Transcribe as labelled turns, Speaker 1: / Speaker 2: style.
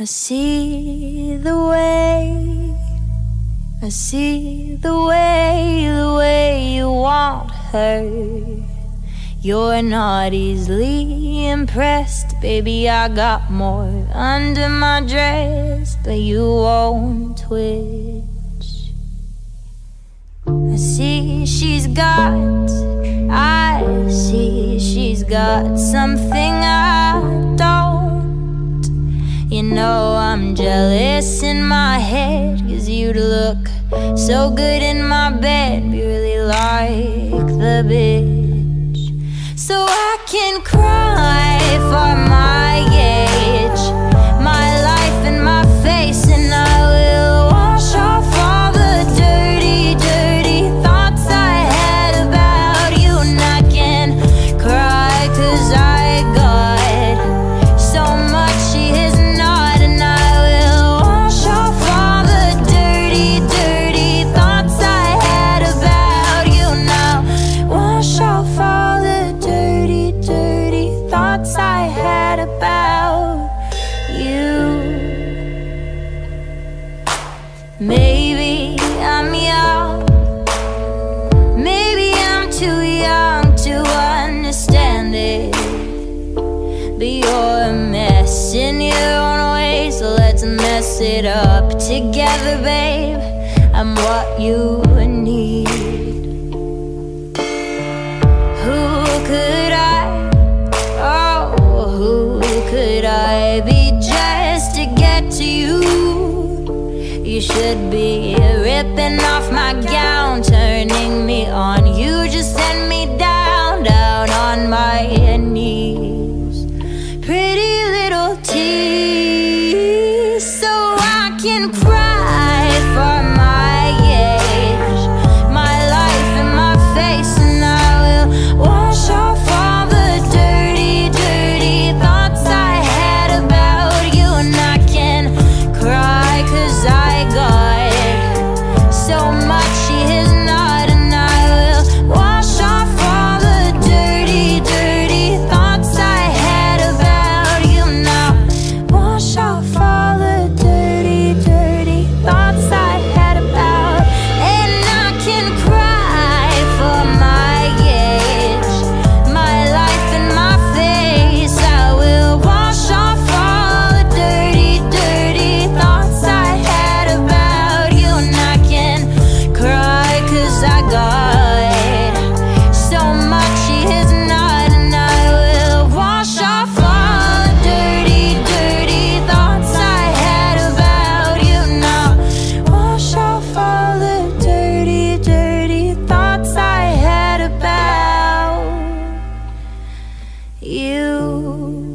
Speaker 1: I see the way, I see the way, the way you want her. You're not easily impressed, baby. I got more under my dress, but you won't twitch. I see she's got, I see she's got something know I'm jealous in my head, cause you'd look so good in my bed, be really like the bitch. Maybe I'm young. Maybe I'm too young to understand it. But you're a mess in your own way, so let's mess it up together, babe. I'm what you need. Who could You should be ripping off my gown, turning me on. You just send me down, down on my knees. Pretty little tease, so I can cry for my you.